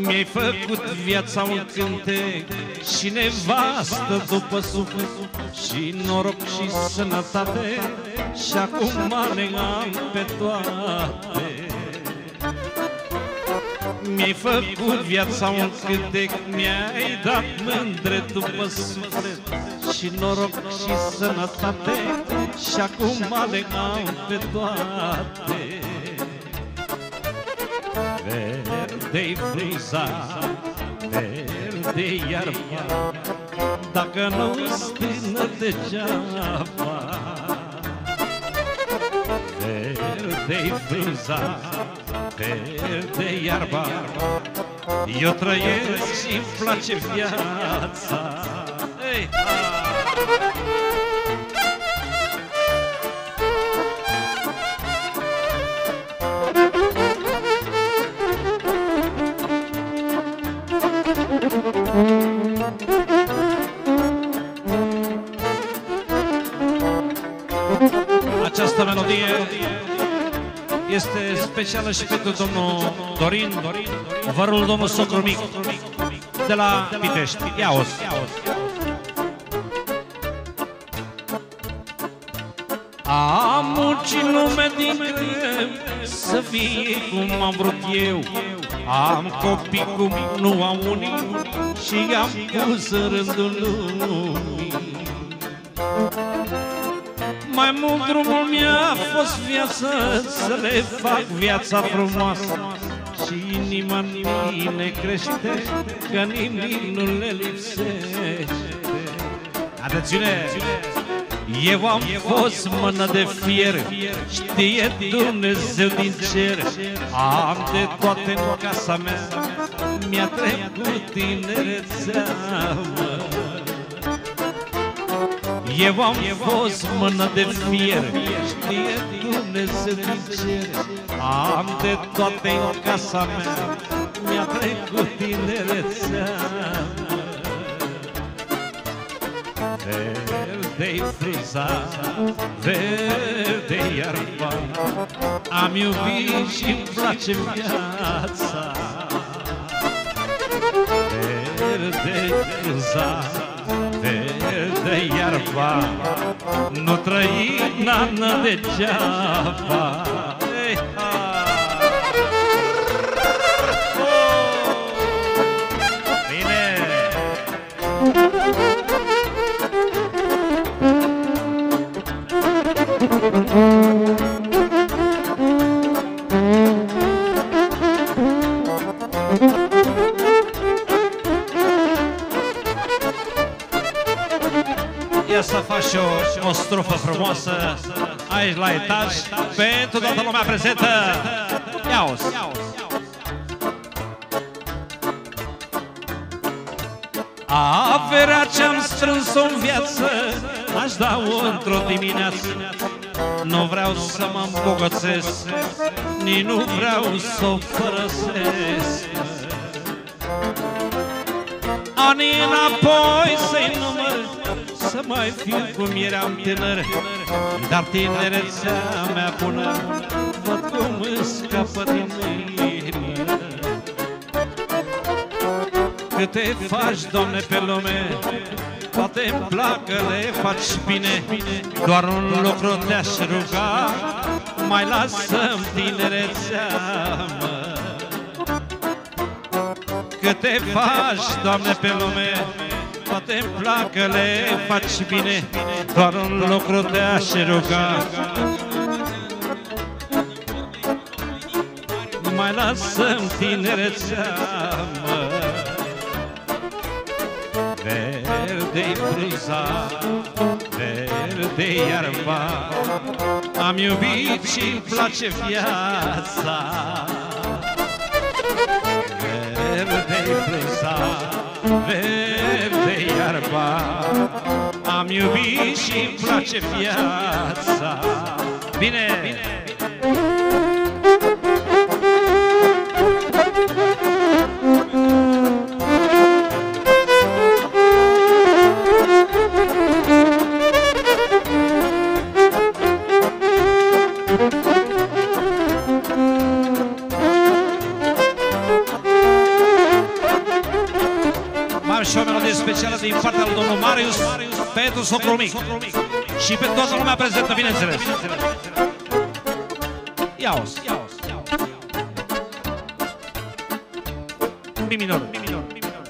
Mi-ai făcut viața un cântec Și nevastă după suflet Și noroc și sănătate. Și acum le am pe toate. Mi-ai făcut viața un cântec Mi-ai dat mândre după suflet Și noroc și sănătate. Și acum le am pe toate Verde-i friza, verde iarba. Dacă nu stână degeaba Verde-i friza, verde iarba. Eu trăiesc și-mi place viața. Hey, specială și pentru domnul Dorin, vărul domnul Socru Mic, de la Pitești. Ia-o! Am muncit lume din greu Să fie cum am vrut eu Am copii cum nu am unii Și am pus în rândul lumii drumul mi-a fost viață Să le fac viața frumoasă Și inima în mine crește Că nimic nu le lipsește Atențiune! Eu am fost mână de fier Știe Dumnezeu din cer Am de toate în casa mea Mi-a trecut tinerețea mă. Eu am fost mână de fier Știe Dumnezeu din cer. Am de toate în casa mea Mi-a trecut tinerețea. Verde-i friza, verde iarba Am iubit și-mi place viața. Verde-i friza, verde iarba Nu trăi nană degeaba Hey, ha! Oh! Bine! Ia să faci o, o strofă frumoasă aici la etaj pentru toată lumea prezentă. Ia-o! Averea ce-am strâns-o în viață Aș da-o într-o dimineață Nu vreau să mă îmbogățesc Nici nu vreau să o părăsesc Anii înapoi să-i număr Să mai fiu cum eram tânăr Dar tinerețea mea bună Văd cum îmi scapă din inimă Câte faci, Doamne, pe lume Poate îmi placă, le faci bine Doar un lucru te-aș ruga Mai lasă-mi tinerețea, mă. Câte faci, Doamne, pe lume Poate îmi placă, le faci bine Doar un lucru te-aș ruga Mai lasă-mi tinerețea, mă Verde-i friza, verde iarba Am iubit și-mi place viața. Verde-i friza, verde iarba Am iubit și-mi place viața Bine! Bine! Pentru socrul mic. Și pe toată lumea prezentă, bineînțeles. Ia-o-s, ia-o-s, ia-o-s. Mi minor, mi minor, mi minor.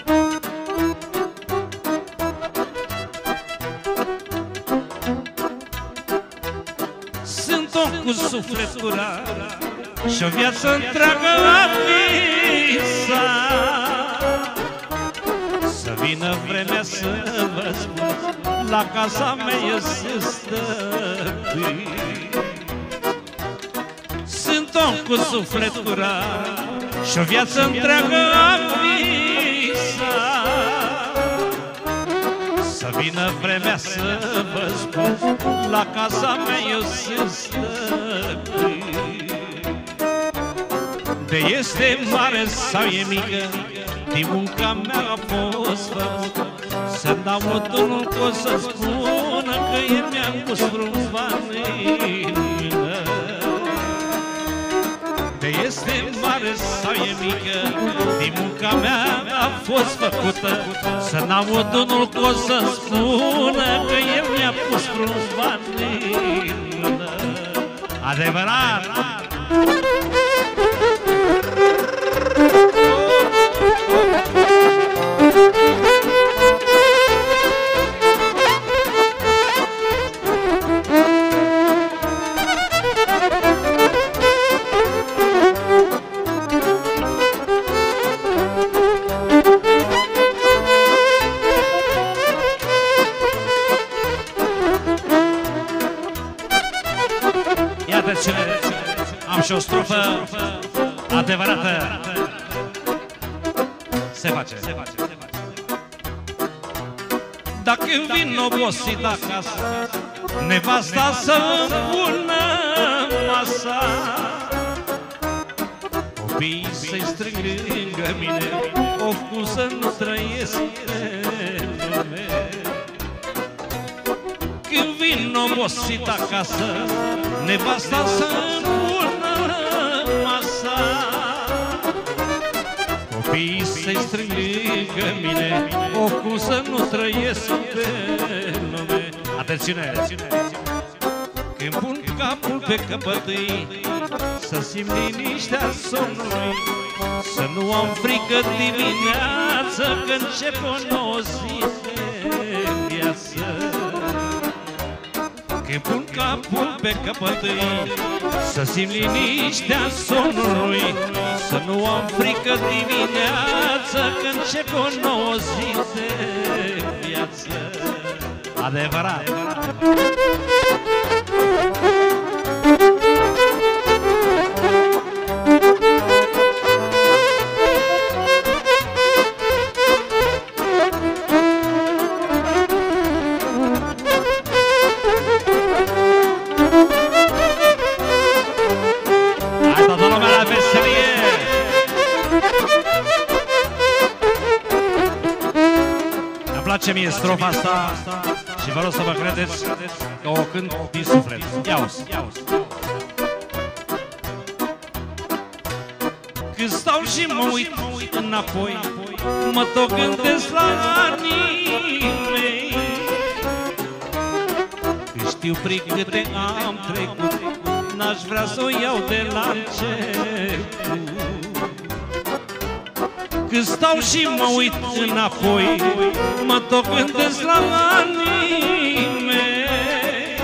Sunt om cu suflet curat Și o viață întreagă a visat Să vină vremea să vă spun La casa mea să stăpâni Sunt om cu suflet curat Și o viață întreagă a visat Să vină vremea să vă spun La casa mea eu să stăpâni de este mare sau e mică Din munca mea a fost făcută Să-mi dau motorul că o să spună Că e mi-am pus vreun ban în mână De este mare sau e mică Din munca mea a fost făcută. Să-mi dau motorul că o să spună Că e mi-am pus vreun ban în mână Adevărat! Iată ce am și o strofă adevărată. Se face, se face, se face. Dacă vin obosit acasă, nevasta să-mi pună masa. Copiii să-i strâng lângă mine, of cum să nu trăiesc în lume. Când vin obosit acasă Nevasta să-mi pună masa. Copiii să-i strâng lângă mine O cum să nu trăiesc pe lume. Atențiune! Când pun capul pe căpătâi Să simt liniștea somnului Să nu am frică dimineață Că încep o nouă zi capul pe căpătâi Să simt liniștea somnului Să nu am frică dimineață Că încep o nouă zi de viață Adevărat! Hai strofa asta și vă rog să vă credeți că o cânt din suflet. Ia-o-s! Când stau și mă uit înapoi Mă tot gândesc la anii mei Că știu prin câte am trecut N-aș vrea să o iau de la început Când stau și mă uit înapoi Mă tot gândesc la anii mei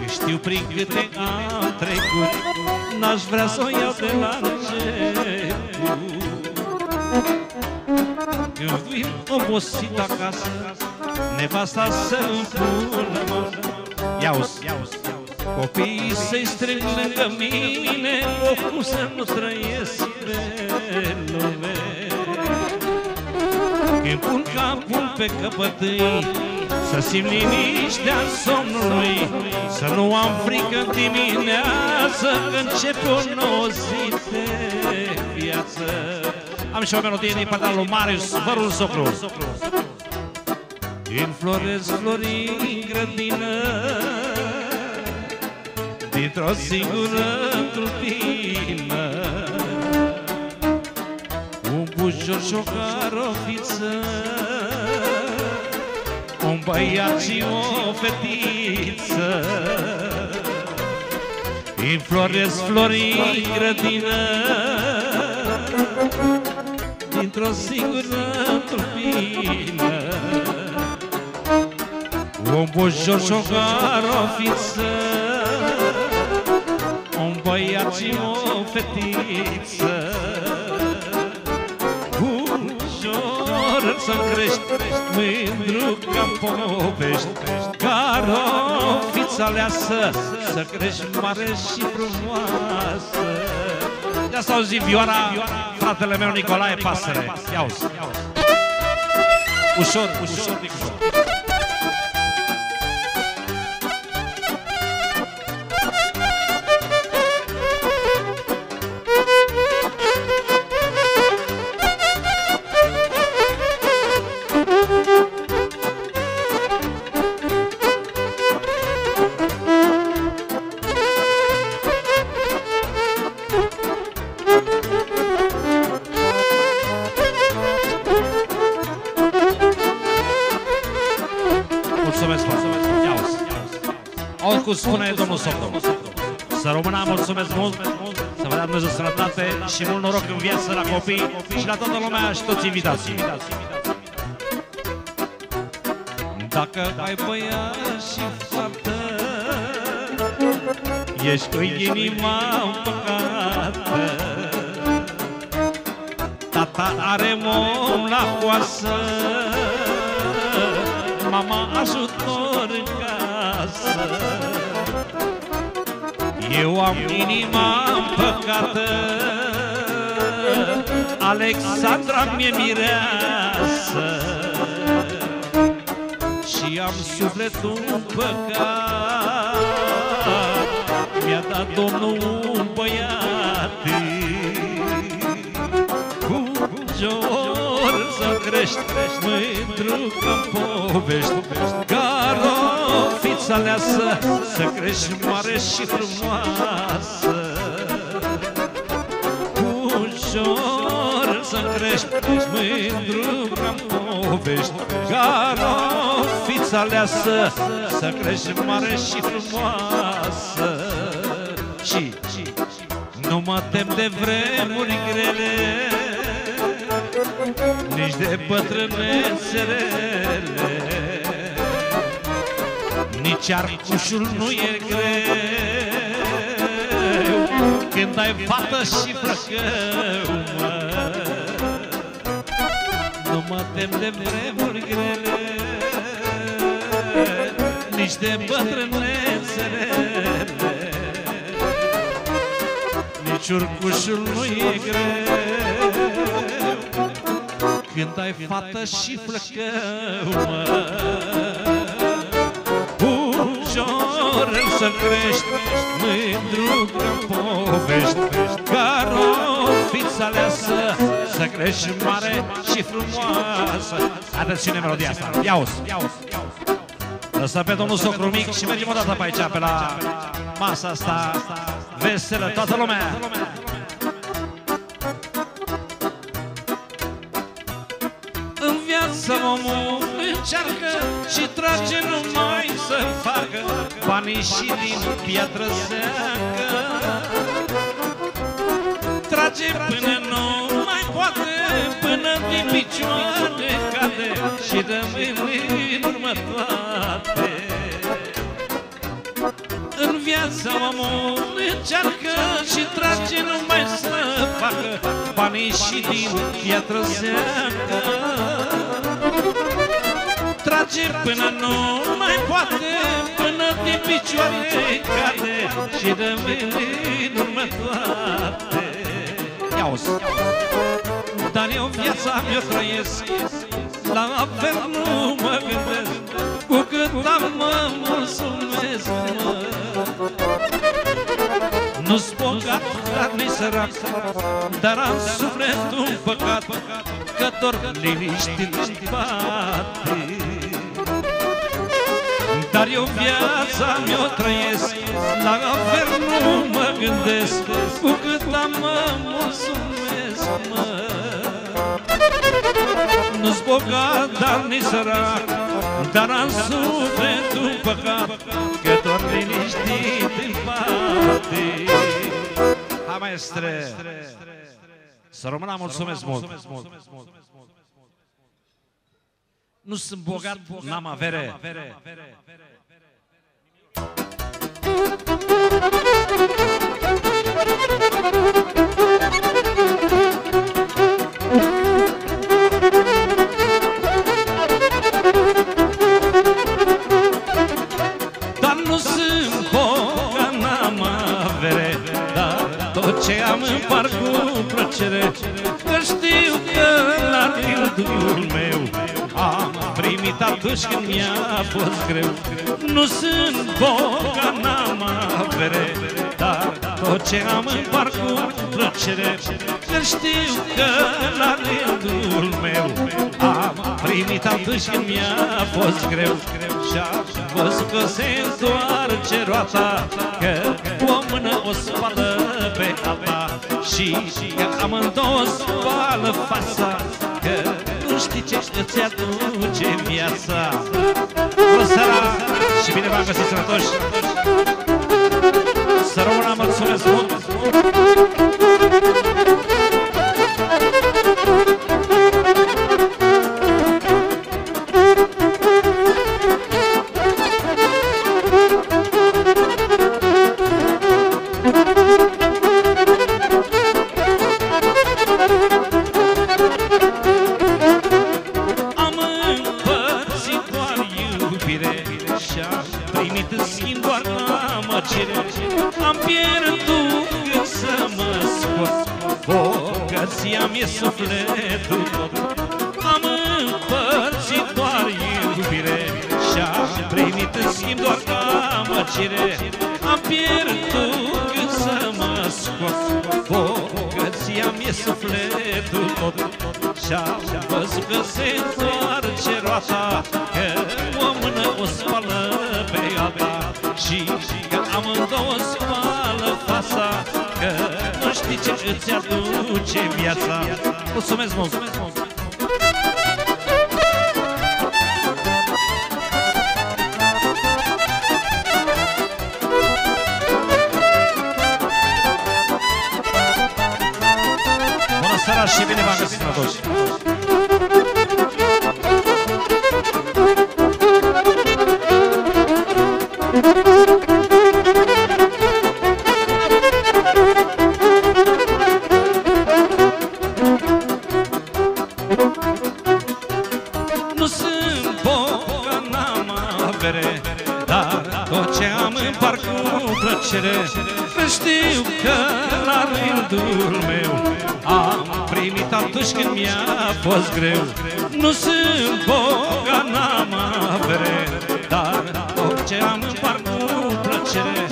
Că știu prin câte am trecut N-aș vrea să o iau de la început. Când vin obosit acasă Nevasta să-mi pună mână Ia-uzi, Copiii să-i strâng lângă mine O cum să nu trăiesc pe lume Când pun capul pe căpătâi Să simt liniștea somnului Să nu am frică dimineață Că începe o nouă zi de viață. Am și o melodie din partea lui Marius Vărul Socru Înfloresc florii în grădină Dintr-o singură tulpină Un bujor și o carofiță Un băiat și o fetiță. Înfloresc florii grădină. Dintr-o singură tulpină. Un bujor și o carofiță Un băiat și o fetiță să crești. Mândru ca povești Carofița aleasă Să crești mare și frumoasă. De asta auzi vioara Fratele meu Nicolae Pasăre. Ia uzi Ușor, ușor, ușor cum spune domnul Socol. Să rămână, mulțumesc mult, să vă dea Dumnezeu sănătate și mult noroc în viață la copii și la toată lumea și toți invitații. Dacă ai băiat și fată, ești cu inima împăcată, Tata are mom la coasă, mama ajutor în casă. Eu am inima împăcată. Alexandra mi-e mireasă. Și am sufletul împăcat. Mi-a dat Domnul un băiat. Cu jor să crești Mândru ca povești Carofița aleasă Să crești mare și frumoasă. Ușor să crești Mândru ca povești. Carofița aleasă Să crești mare și frumoasă. Și nu mă tem de vremuri grele Nici de bătrânețele Nici arcușul nu e greu. Când ai fată și flăcău, mă Nu mă tem de vremuri grele Nici de bătrânețele Nici urcușul nu e greu. Când ai fată și flăcău, mă Ușor să crești Mândru ca povești Ca rofița aleasă Să crești mare și frumoasă. Atențiune melodia asta, ia-o Lăsă pe domnul Socru Mic și mergem o dată pe aici, pe la masa asta veselă, toată lumea. În viață omul încearcă și trage numai să facă banii și din piatră seacă. Trage până nu mai poate, până din picioare cade și dă mâini în urmă toate. În viața omul încearcă și trage numai să facă banii și din piatră seacă. Trage până nu mai poate, până din picioare cade și dă mâini în urmă toate. Ia-o-ți! Dar eu viața mi-o trăiesc La aver nu mă gândesc Cu cât am mă mulțumesc mă. Nu-s bogat, dar nici sărac Dar am sufletul păcat Că dorm liniștit în spate Dar eu viața mi-o trăiesc La aver nu mă gândesc Cu cât am mă mulțumesc mă. Bogat, dar nici sărac Dar am sufletul păcat Că doar liniștit în parte. Hai maestre Să rămână mulțumesc mult. Nu sunt bogat, n-am avere ce am împart cu plăcere Că știu că la rândul meu Am primit atunci când mi-a fost greu. Nu sunt bogat, n-am avere Dar tot ce am împart cu plăcere Că știu că la rândul meu Am primit atunci când mi-a fost greu. Și-am văzut că se întoarce roata Că o mână o spală pe alta Și că amândouă spală fața Că nu știi ce îți aduce viața. Bună seara și bine v-am găsit sănătoși! Să rămână, mulțumesc mult întoarce roata Că o mână o spală pe alta Și că amândouă spală fața Că nu știi ce îți aduce viața Mulțumesc mult! Bună atunci când mi-a fost greu. Nu sunt bogat, n-am avere Dar tot ce am împart cu plăcere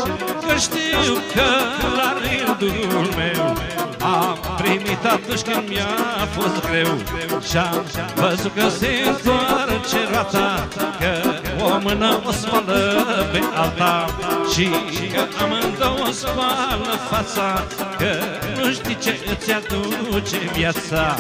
Că știu că la rândul meu Am primit atunci când mi-a fost greu. Și-am văzut că se întoarce roata Că o mână o spală pe alta Și că amândouă spală fața Că nu știi ce îți aduce viața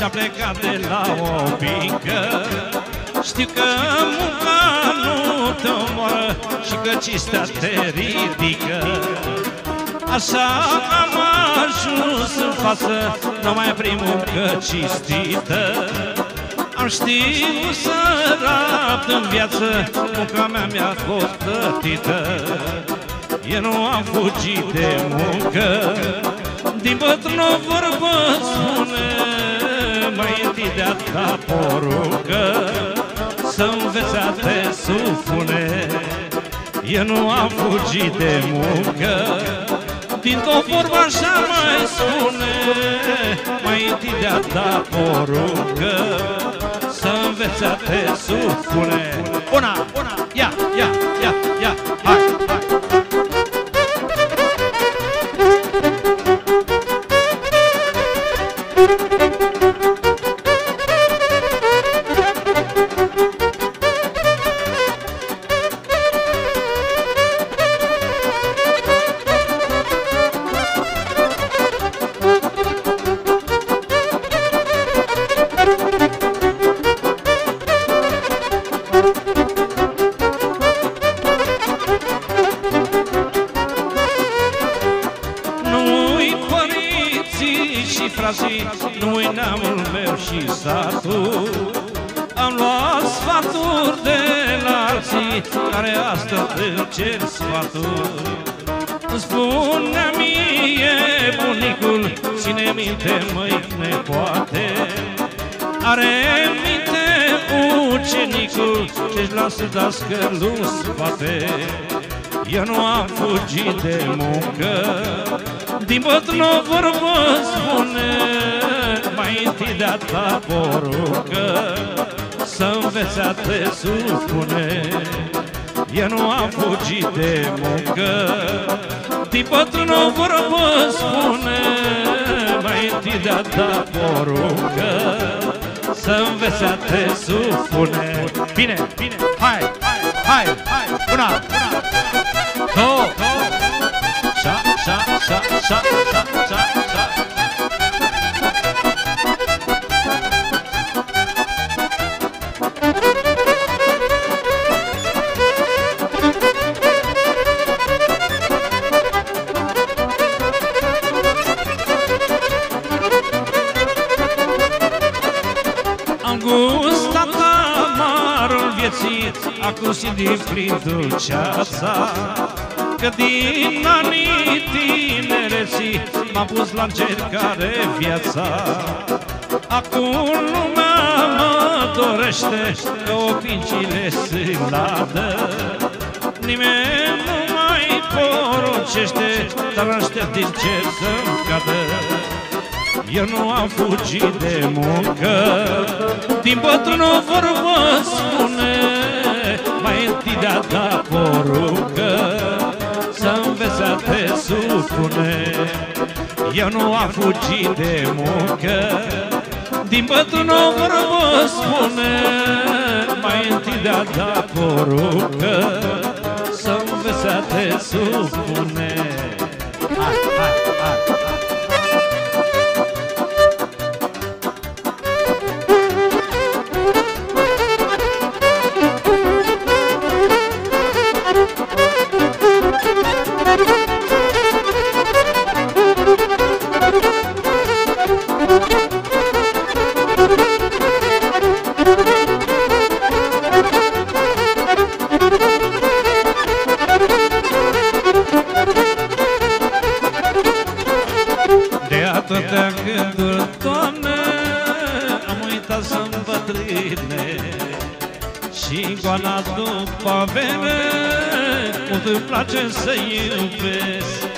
Și-a plecat de la o pică Știu că munca nu te omoară Și că cistea te ridică. Așa am ajuns în față Nu mai prim muncă cistită Am știut să rapt în viață Munca mea mi-a fost plătită. Eu nu am fugit de muncă. Din bătrân o vorbă spune Mai întâi de-a ta poruncă Să înveți a te supune Eu nu am fugit de muncă din o vorbă așa mai spune. Mai întâi de-a ta poruncă Să înveți a te supune Una, una, ia, ia, ia, ia, hai, hai satul Am luat sfaturi de la alții Care astăzi îmi cer sfaturi. Îmi spune mie bunicul Ține minte măi nepoate Are minte ucenicul Ce-și lasă dascălul spate eu nu am fugit de muncă. Din bătrână vorbă spune Mai întâi de-a ta porucă Să înveți a te supune Eu nu am fugit de muncă Din bătrână vorbă spune. Mai întâi de-a ta porucă Să înveți a te supune Bine, bine, hai, hai, hai, hai, una, una. Două, șa, șa, șa, șa, șa, șa, șa. Acum și din plin dulceața Că din anii tinereții M-am pus la încercare viața. Acum lumea mă dorește Că opincile se ladă Nimeni nu mai poruncește Dar aștept din cer să-mi cadă. Eu nu am fugit de muncă Din bătrână vorbă spune Mai întâi de-a da porucă Să înveți a te supune Eu nu am fugit de muncă Din bătrână vorbă spune. Mai întâi de-a da porucă Să înveți a te supune place să iubesc.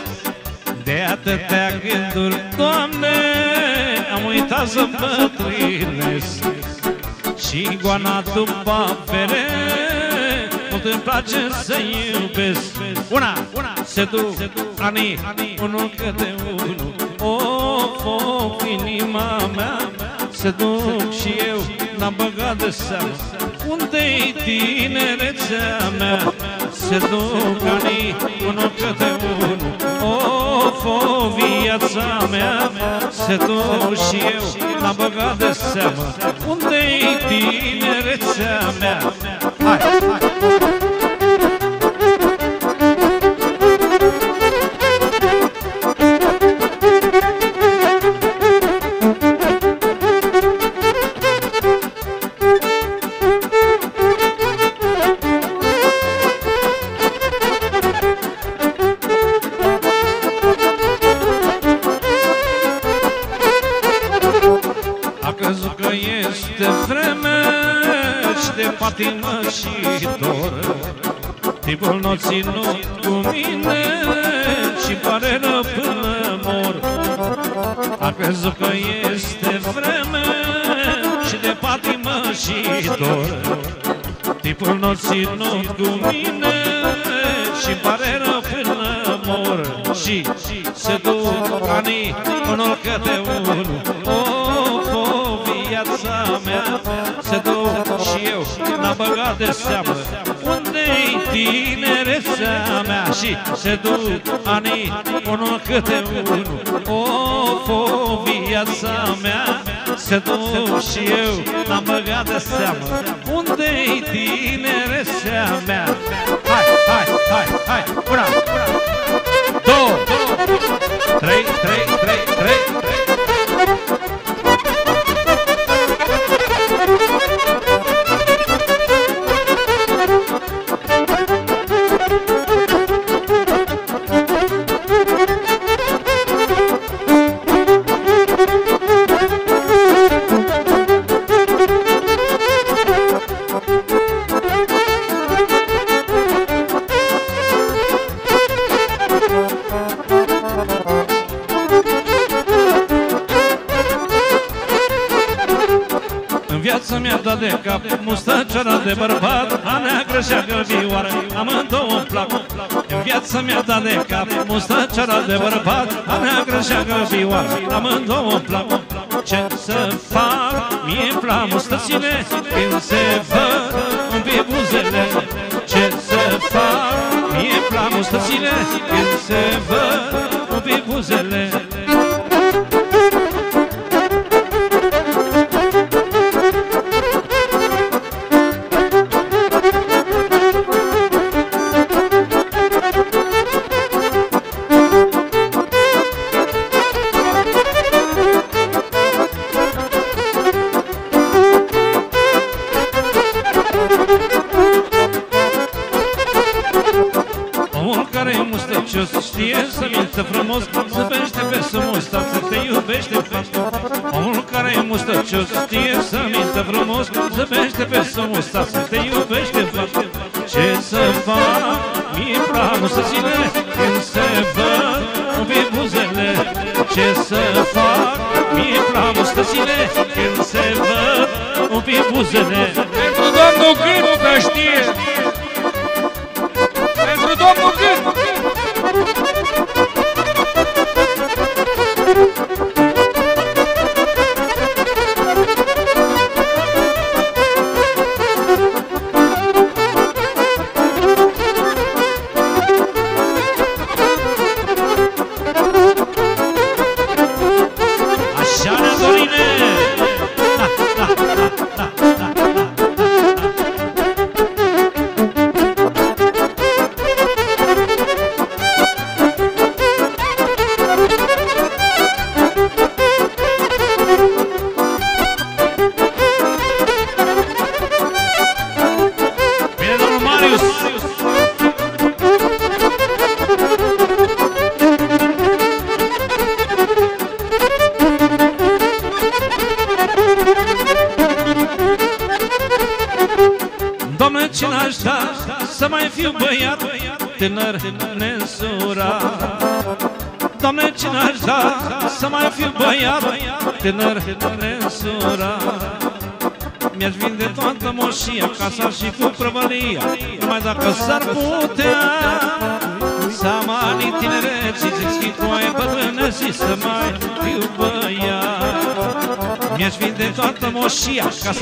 De atâtea gânduri, Doamne, am uitat să-mi bătrânesc Și goana după avere, mult îmi place să iubesc. Una, una, se duc anii, unul câte unul. Of, of, inima mea Se duc și eu n-am băgat de seamă. Unde-i tinerețea mea? Se duc anii, unul câte unul Of, of, viața mea Se duc și eu n-am băgat de seamă Unde-i tinerețea mea? Hai, hai! Ținut cu mine și pare rău până mor. A crezut că este vreme și de patimă și dor. Tipul n-o ținut cu mine și pare rău până mor. Și se duc anii unul către unul. Of, of, viața mea. Se duc și eu n-am băgat de seamă. Unde-i tinerețea mea și se duc anii unul câte unul. Of, of, viața mea se duc și eu n-am băgat de seamă. Unde-i tinerețea mea? Hai, hai, hai, hai, una, de bărbat A neagră și a gălbioară Amândouă îmi plac Ce să fac? Mie-mi plac mustățile Când se văd în buzele Ce să fac? Mie-mi plac mustățile Când se văd în buzele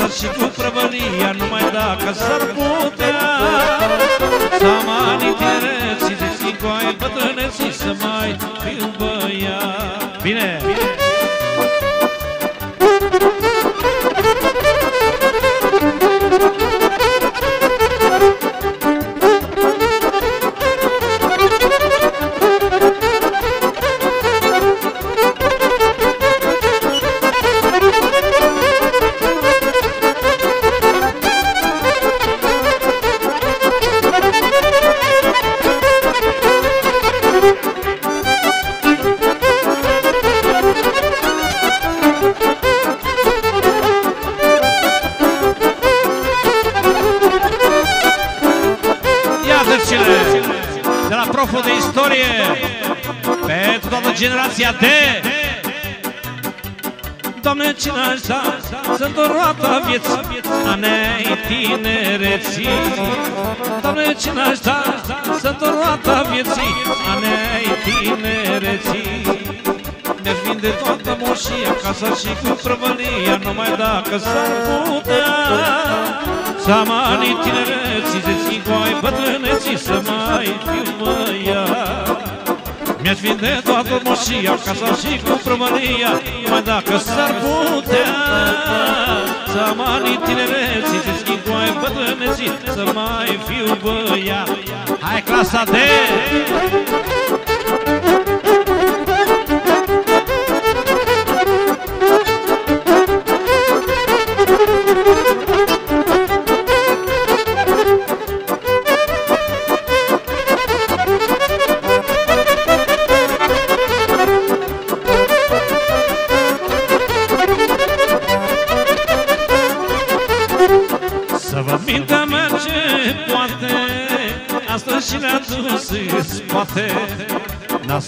moșia, casa și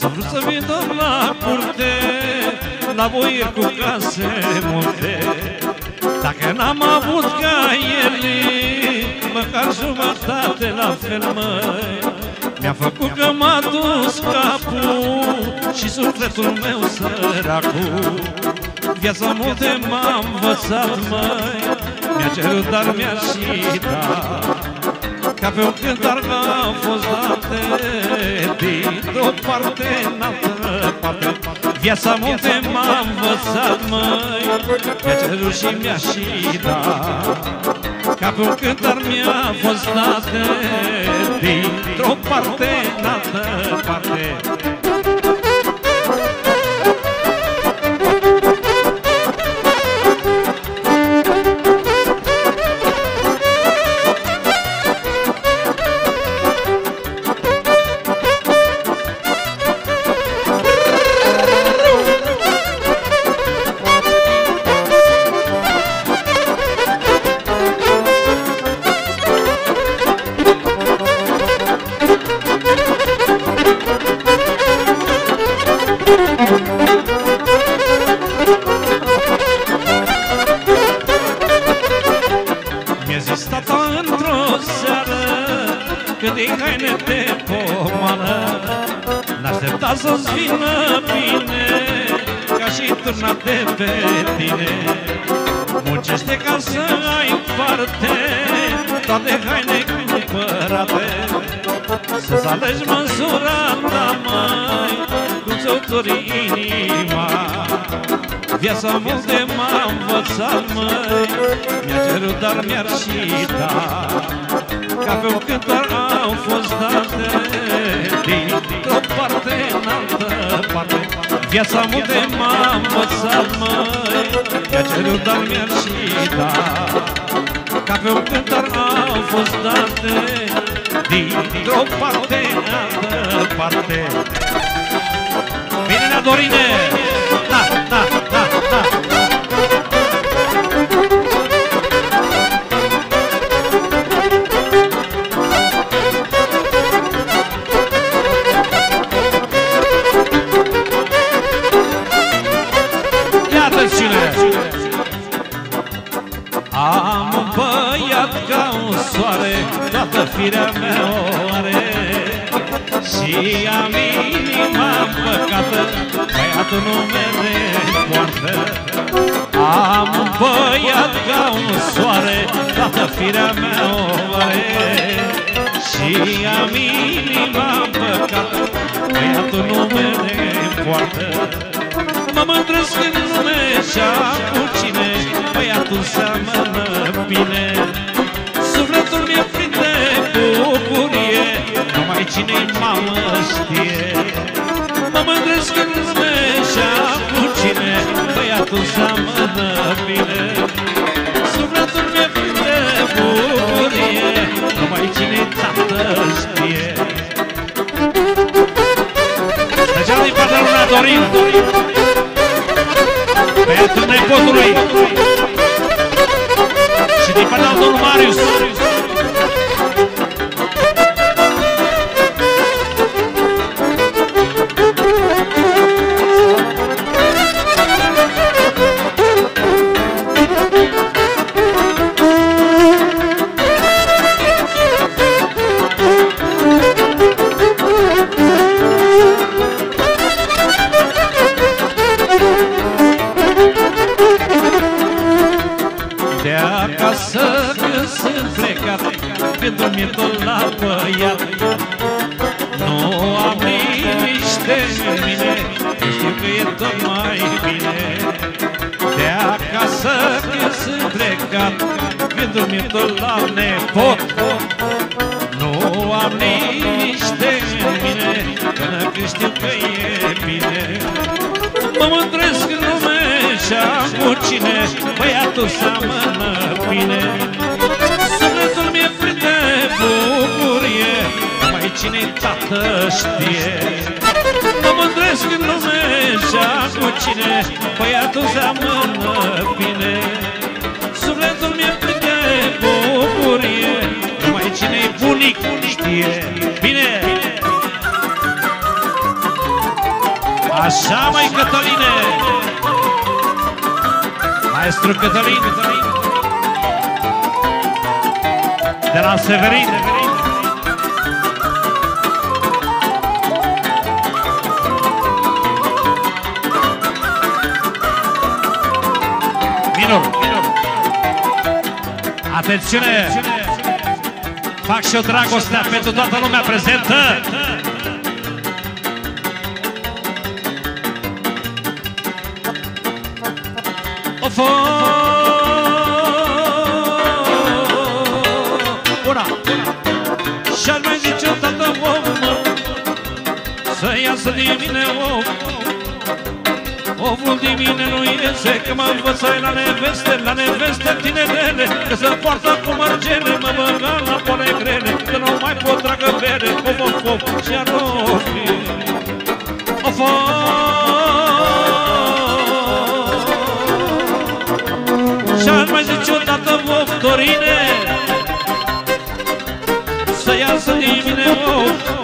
N-a vrut să vină la curte La boier cu case multe. Dacă n-am avut ca el Măcar jumătate la fel, măi Mi-a făcut că m-a dus capul Și sufletul meu săracul. Viața multe m-a învățat, măi mi-a cerut, dar mi-a și dat Ca pe un cântar a fost date Dintr-o parte în altă parte Viața multe m-a învățat, măi Mi-a cerut și mi-a și dat. Ca pe un cântar mi-a fost date Dintr-o parte în altă parte Viața multe m-a învățat, măi. Mi-a cerut, dar mi-ar și da. Ca pe un cântar au fost date Dintr-o parte în altă parte. Viața multe m-a învățat, măi. Mi-a cerut, dar mi-ar și da. Ca pe un cântar au fost date Dintr-o parte în altă parte. Bine, Dorine! Da, da, da, da! Băiatul nu merge poartă Am un băiat ca un soare Toată firea mea o are. Și am inima împăcată Băiatul nu merge poartă Mă mândresc în lume și-a cu cine Băiatul seamănă bine Special din partea lui Dorin Pentru nepotului Și din partea domnul Marius Gândul mi-e tot. La nepot Nu am liniște în mine Până când știu că e bine. Mă mândresc în lume și-am cu cine Băiatul seamănă bine. Sufletul mi-e plin de bucurie Mai cine tată știe. Mă mândresc în lume și-am cu cine Băiatul seamănă bine. Sufletul mi-e plin bunic știe. Bine! Așa mai Cătăline. Maestru Cătălin. De la Severin. Minor. Atențiune Fac și o dragostea pentru toată lumea prezentă. Of, Una. Și-ar mai zice tată om Să iasă din mine om Ovul din mine nu iese Că mă învățai la neveste La neveste tinerele Că se poartă cu mărgele Mă băga la pole grele Că nu mai pot tragă bere Of, of, of Și-ar fi Of, Și-ar mai zice odată of, Dorine Să iasă din mine of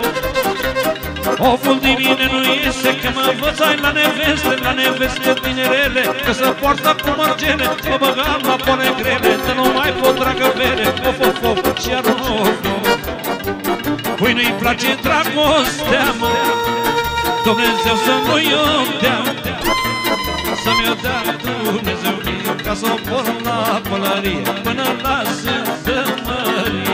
Oful din mine nu iese Că mă învățai la neveste La neveste tinerele Că se poartă cu mărgele Mă băgam la pone grele Că nu mai pot tragă bere Of, of, of Și-ar of Păi nu-i place dragostea mă Dumnezeu să nu-i o dea Să-mi o dea Dumnezeu mie Ca să o porn la pălărie Până la sântămărie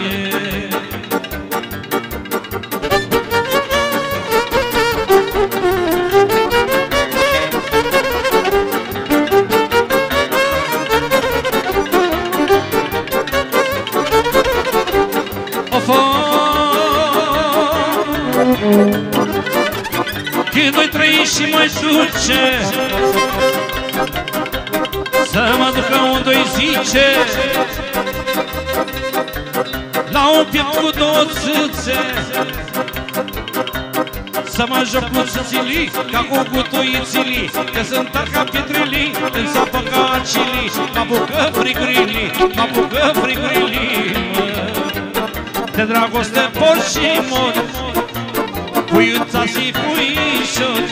Când voi trăi și mai duce Să mă ducă unde zice. La un piept cu două țâțe. Să mă joc cu țâțilii Ca cu gutuițilii Că sunt tari ca pietrelii Când sapă ca acilii. Mă apucă frigurilii Mă apucă frigurilii De dragoste pot și mor Puiuța și puișor.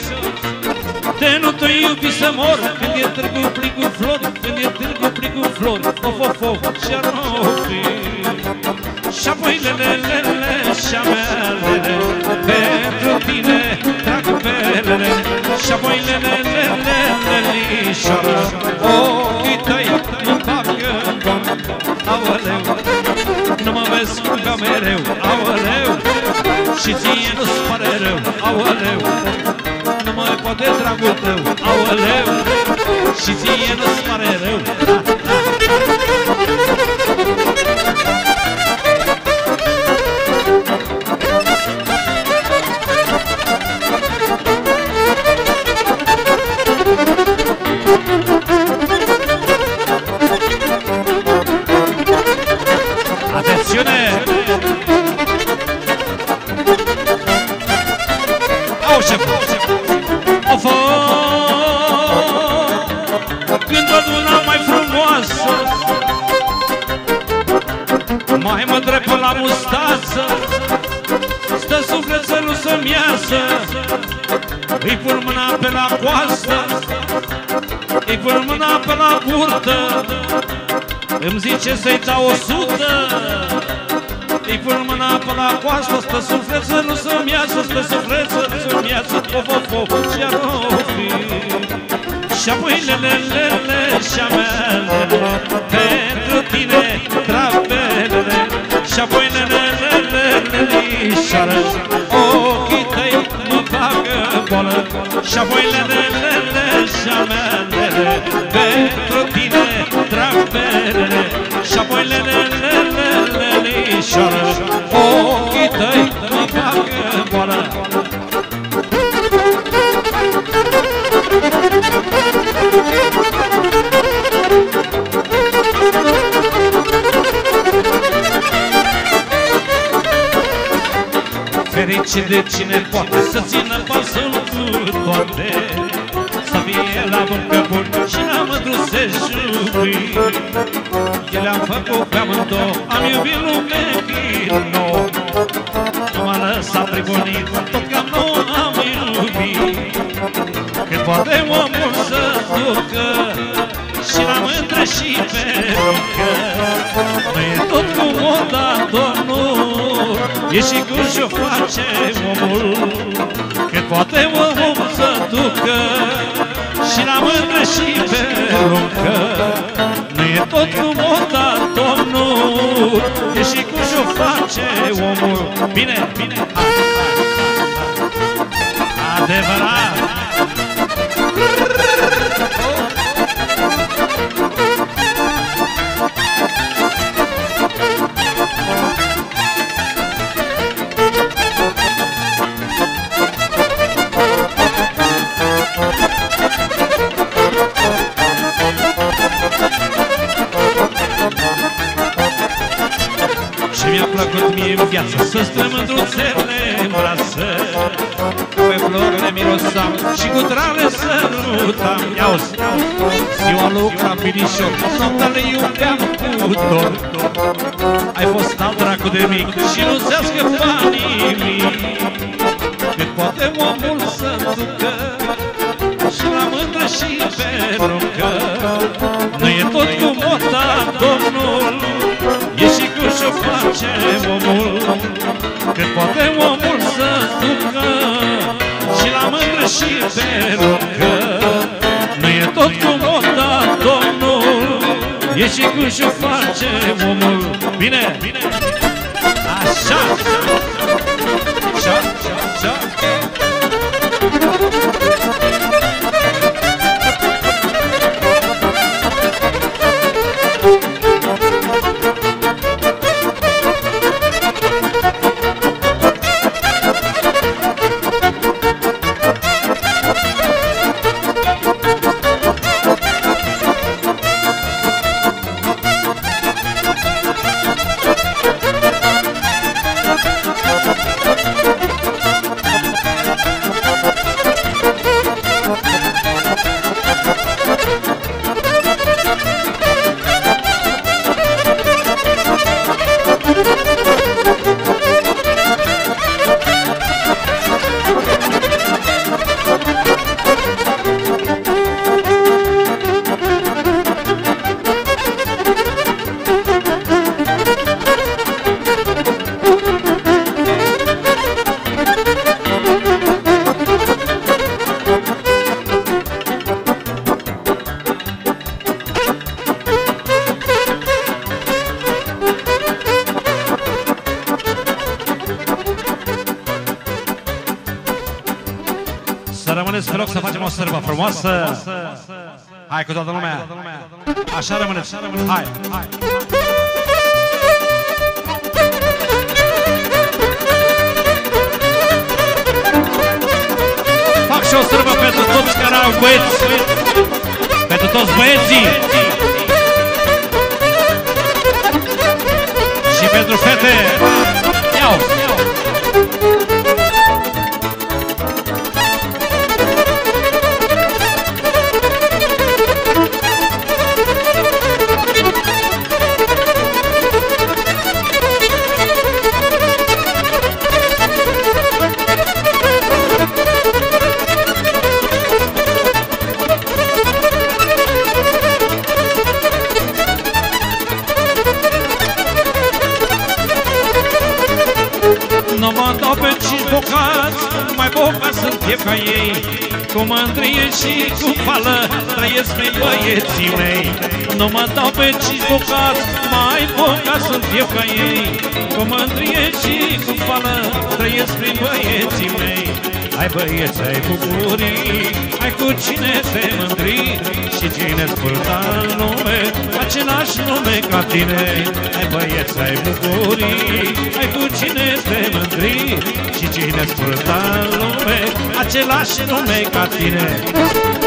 De nu te iubi să mor Când e târgu plin cu flori Când e târgu plin cu flori Of, of, of, și-ar fi Și apoi lelelele și-a lele Pentru tine trag pelele Și apoi lelelele lelișoară Ochii tăi mă bagă în gom Aoleu Nu mă vezi ca mereu. Aoleu și ție nu-ți pare rău, aoleu Nu mai poate dragul tău, aoleu Și ție nu-ți pare rău da, Îmi zice să-i dau o sută Îi pun mâna până la coastă Stă suflet să nu se-mi iasă Stă suflet să nu-mi iasă Of, of, of, și-a nu fi Și-a pâinelelele și-a mele Pentru tine, trapelele Și-a le lișoară Ochii tăi mă bagă boală Și-a le și-a mele Fericit de cine poate să țină pasul cu toate? Să fie la muncă bun și la mândru jubi Eu le-am făcut pe amândouă, am iubit lume chino Nu m-a lăsat pribunit, tot cam nu am iubit. Când poate omul să ducă și la mândră și pe E și cu și-o face omul Când poate omul să ducă. Și la mândră și pe runcă Nu e tot cu moda, domnul E și cu și-o face omul. Bine, bine, și-o face omul Bine, bine. Așa Așa, Așa rămâneți. Hai, hai. Fac și o sărbă pentru toți care au băieți. Pentru toți băieții. Și pentru fete. Mai bocați sunt eu ca ei Cu mândrie și cu fală trăiesc pe băieții mei. Nu mă dau pe cinci bocați, mai bocați sunt eu ca ei Cu mândrie și cu fală trăiesc pe băieții mei Hai băieți, ai bucurii Ai cu cine te mândri. Și cine-ți purta în lume Același nume ca tine. Hai băieți, ai bucurii Ai cu cine te mândri. Și cine-ți purta în lume Același nume ca tine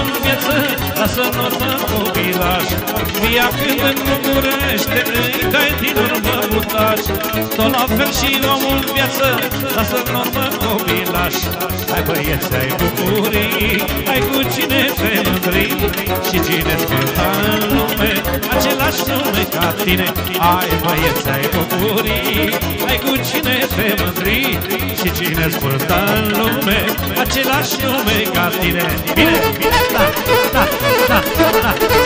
omul lasă în viață Lasă în urmă copilaș Via când îmi bucurește Îi dai din urmă mutați Tot la fel și omul în viață Lasă în urmă copilaș. Hai băieți, ai bucurii Ai cu cine te mândri Și cine-ți cânta în lume Același nume ca tine. Ai băieți, ai bucurii Ai cu cine te mândri Și cine-ți purta în lume Același nume ca tine. Bine, bine, da, da, da, da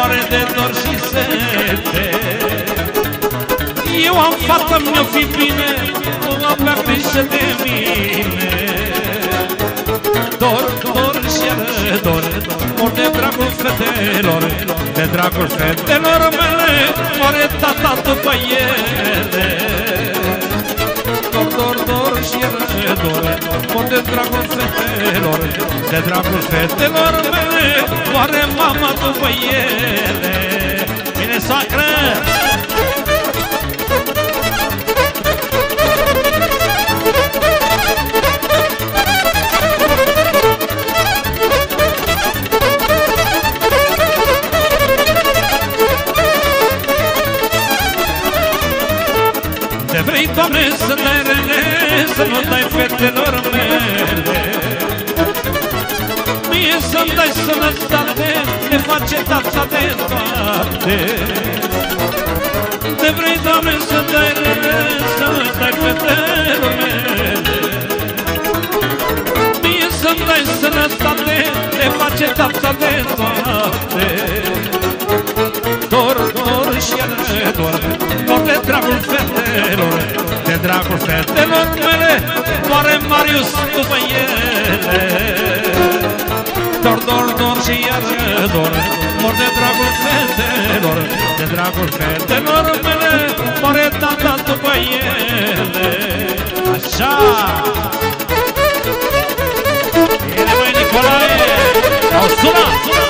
moare de dor și sete. Eu am fată, mi-o fi bine O avea grijă de mine. Dor, dor și iară dor Mor de dragul fetelor. De dragul fetelor mele Moare tata după ele. Dor, dor, dor și iară dor Mor de dragul fetelor De dragul fetelor mele Moare mama după ele Bine, sacră! Să nu dai fetelor mele. Mie să-mi dai sănătate Ne face tata de toate. De vrei, Doamne, să dai rele Să nu dai fetelor mele. Mie să-mi dai sănătate Ne face tata de toate. Dor, dor și iară dor Dor de dragul fetelor De dragul fetelor mele Moare Marius după ele Dor, dor, dor și iară dor Mor de dragul fetelor De dragul fetelor mele Moare tata după ele Așa! Bine, băi, Nicolae! Au sunat! Două!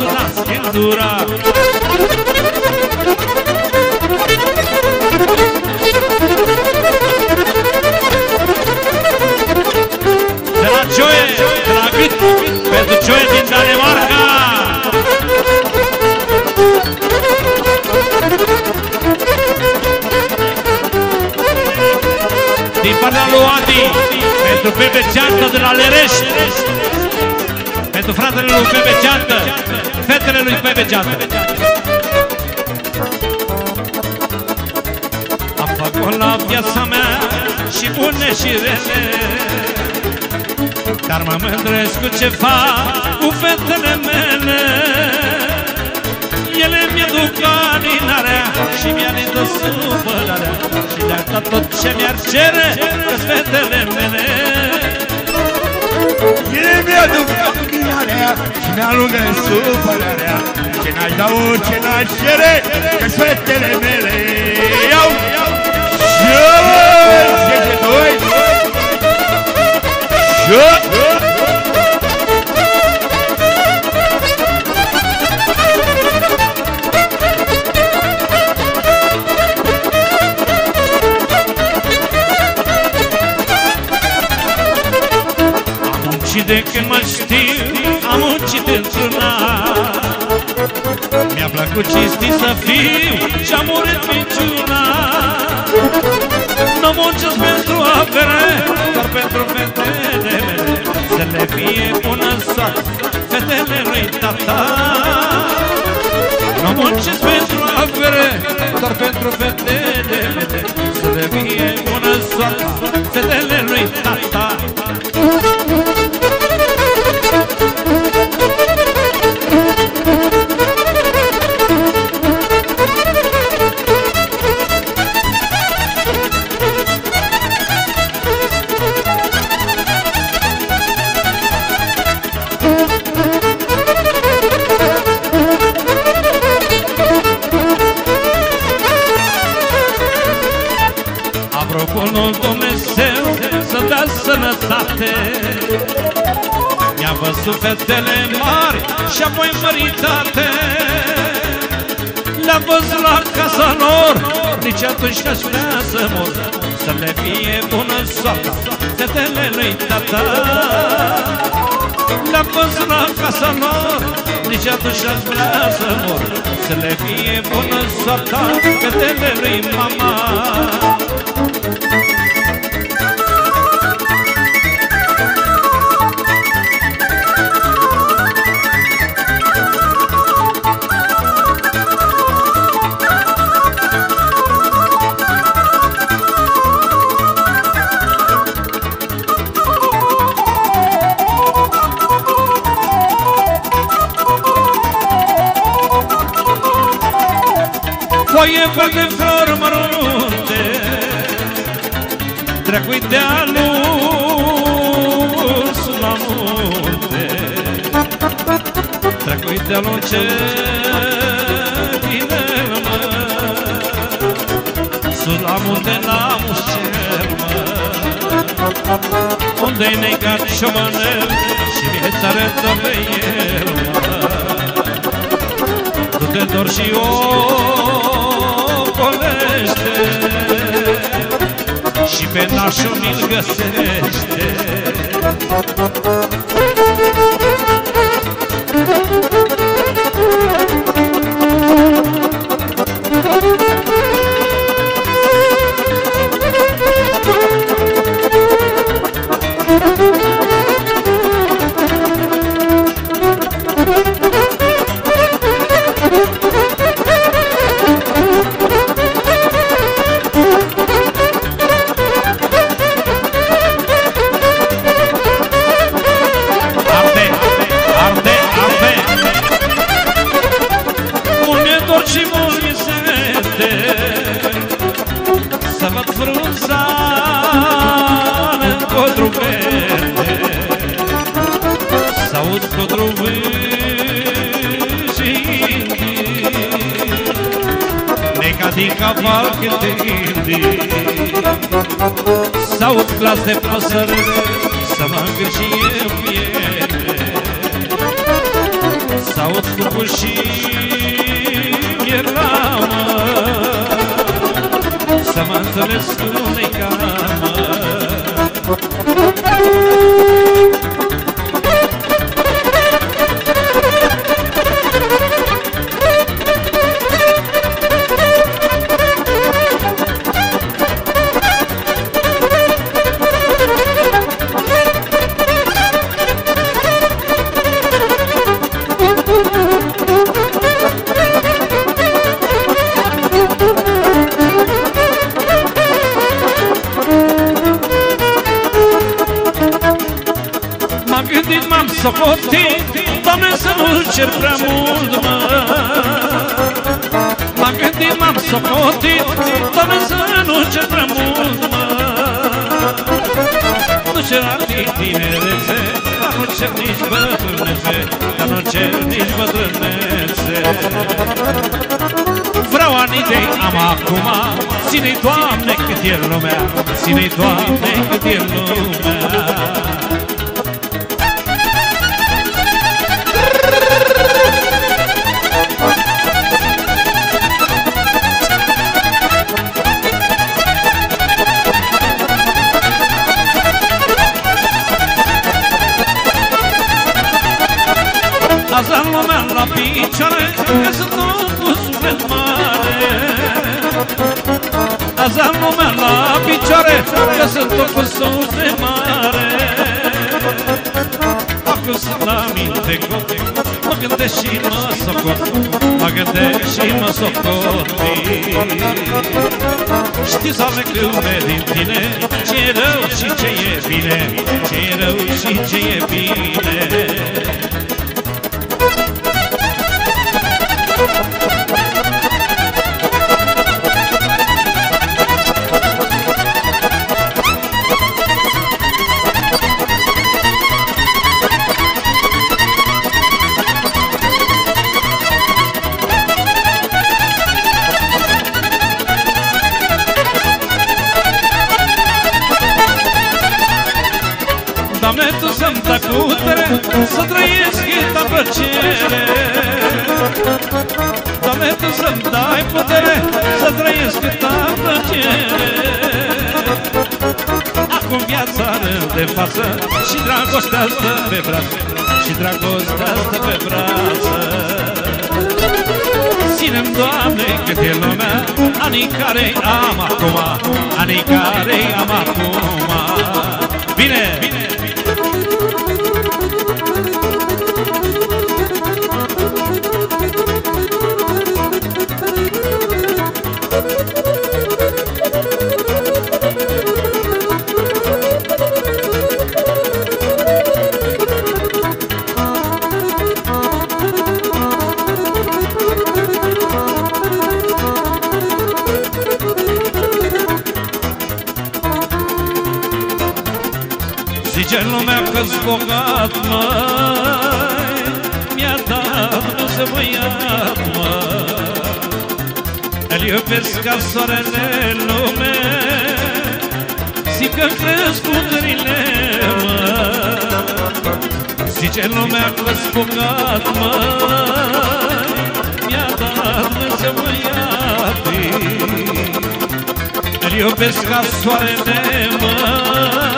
La schildura Della la Cioe, de la Gât, pentru Cioe din Danemarca Din partea lui Adi, pentru Pepe Ceantă de la Lerești Pentru fratele lui Pepe Ceantă Fetele lui Pepe Ceantă Am făcut la viața mea Și bune și rele Dar mă mândresc cu ce fac Cu fetele mele. Ele mi-aduc alinarea Și mi-a supărarea Și le-am dat tot ce mi-ar cere Că-s fetele mele Ele mi-aduc alinarea Și mi-alungă supărarea Ce n-aș da ce n-aș cere Că-s fetele mele Iau! Și 10-2 Și Și Mi-a plăcut cinstit să fiu și-am murit minciuna. Nu muncesc pentru avere, doar pentru fetele mele. Să le fie bună soacă, fetele lui tata. Nu muncesc pentru avere, doar pentru fetele mele. Să le fie bună soacă, fetele Mi-a văzut fetele mari și apoi măritate. Le-am văzut la casa lor, nici atunci că-aș vrea să mor Să le fie bună soata, fetele lui tata. Le-am văzut la casa lor, nici atunci aș vrea să mor Să le fie bună soata, fetele lui mama foaie verde flori mărunte Dracu-i dealul la munte. Dracu-i dealul ce bine mă Sus la munte la mușel mă. Unde-i negat șomănel Și vieța arătă pe el mă? Tu te dor și eu ocolește Și pe nașul mi-l găsește S-aud glas de pasăre Să mă și eu piele S-aud scupul și mierlamă Să mă înțeles cu Zic că cresc puterile, măi Zice lumea că-s bogat, măi Mi-a dat Dumnezeu băiat Îl iubesc ca soarele, măi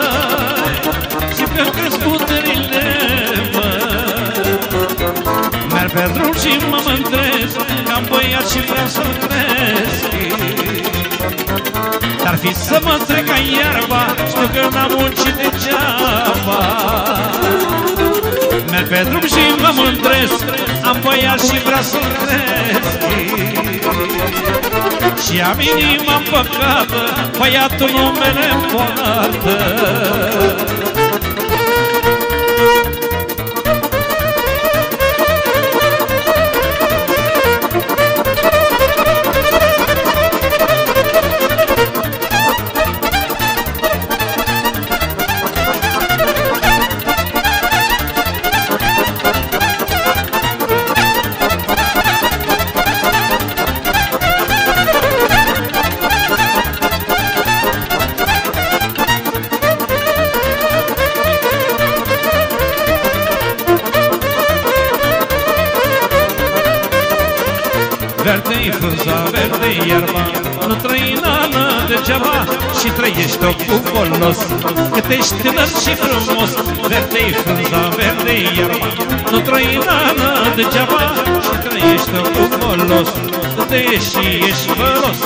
și că cresc puterile, mă. Merg pe drum și mă mândresc Că-am băiat și vreau să-l cresc Dar fi să mă trec ca iarba Știu că n-am muncit degeaba. Merg pe drum și mă mândresc Am băiat și vreau să-l cresc. Și am inima păcată Băiatul numele poartă ești tânăr și frumos Verde-i frunza, verde-i iarba. Nu trăi nană degeaba Și trăiești tot cu folos. Cât ești și ești folos?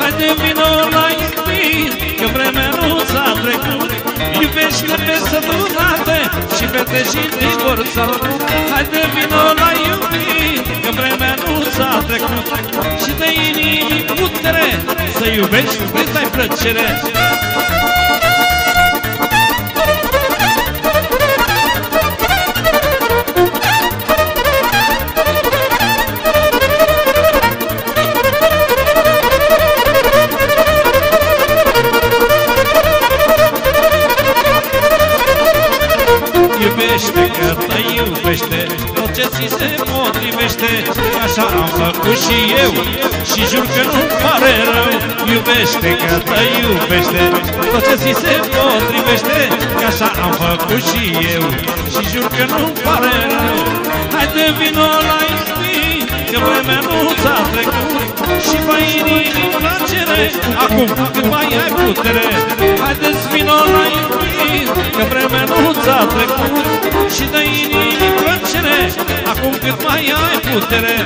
Haide vino la iubit Că vremea nu ți-a trecut. Iubește pe săturate Și fete și divorțate Haide vino la iubit Că vremea nu ți-a trecut. Și de inimii putere Să iubești cât ai plăcere. potrivește am făcut și eu Și jur că nu-mi pare rău. Iubește că te iubește Tot ce ți se potrivește Că așa am făcut și eu. Și jur că nu-mi pare rău. Haide vino la iubit Că vremea nu ți-a trecut. Și mai inimi plăcere Acum cât mai ai putere. Haideți vino la iubit Că vremea nu ți-a trecut. Și dă inimi plăcere Acum cât mai ai putere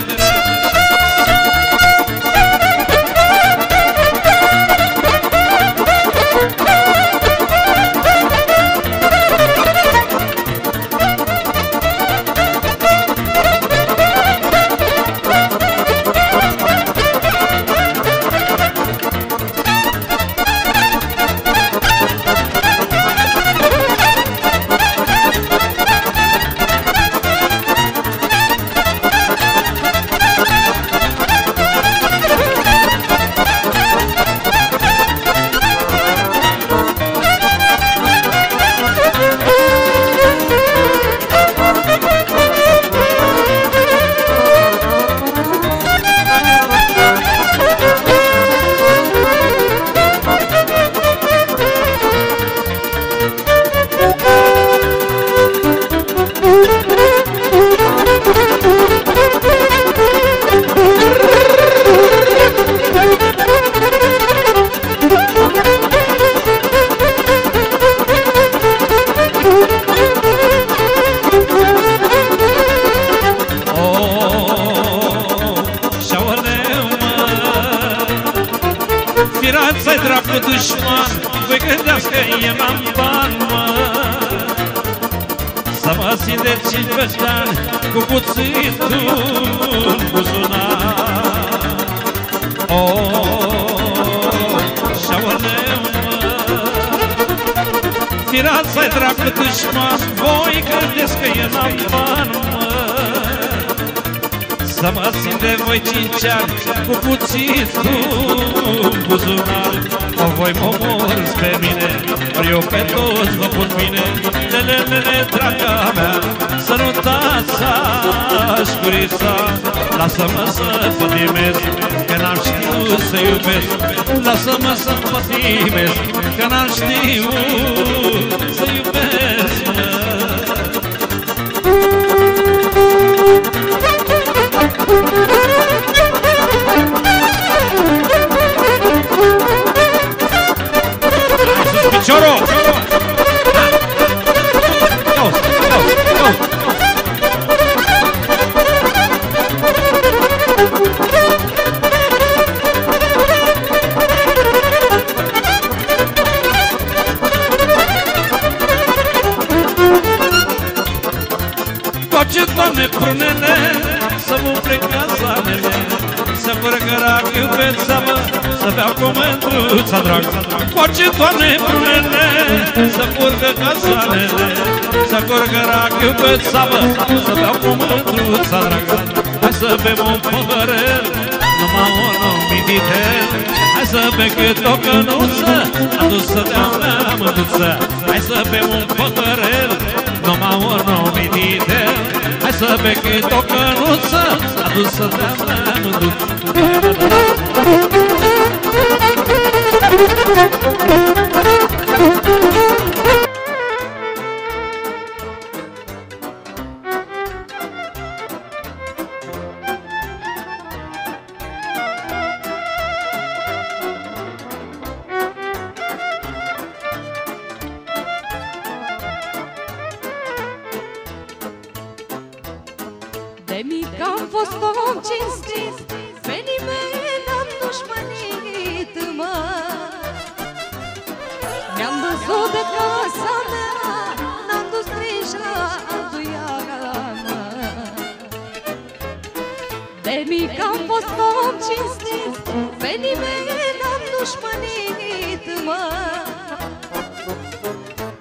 dușmănit mă.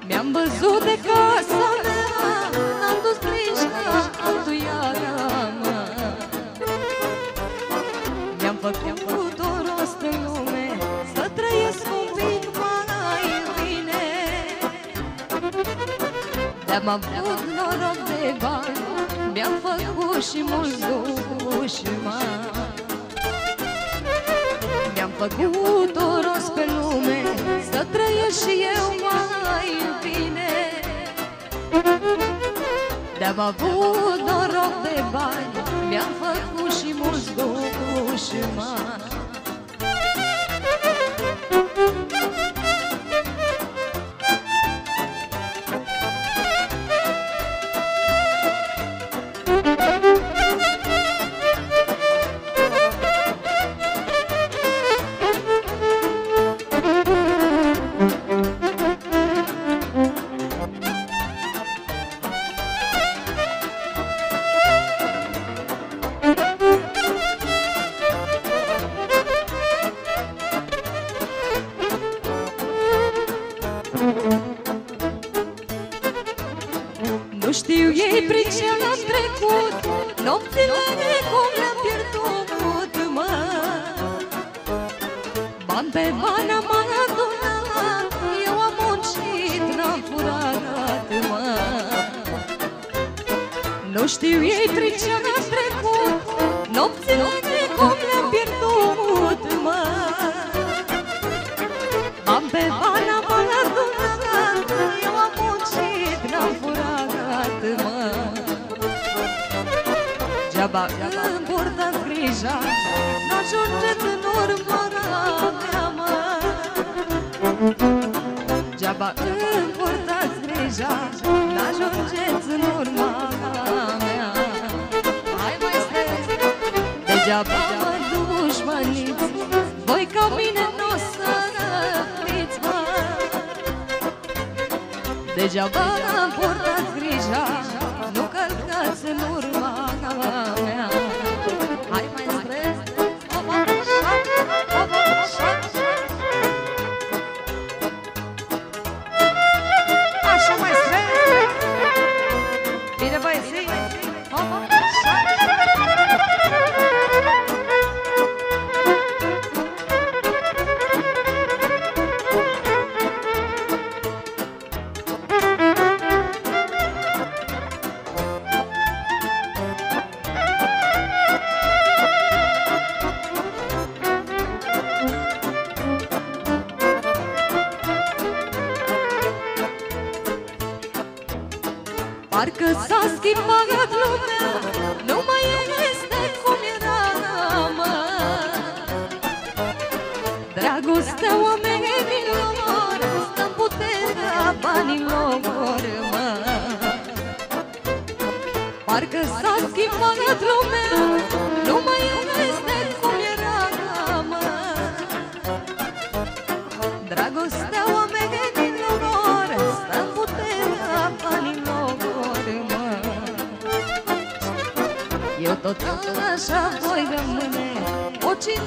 Mi-am văzut de casa mea N-am dus grija altuiala mă. Mi-am făcut o rost în lume Să trăiesc un pic mai bine. Dar am avut noroc de bani Mi-am făcut și mulți dușmani făcut-o rost pe lume Să trăiesc și eu mai bine. De-am avut noroc de bani Mi-am făcut și mulți dușmani.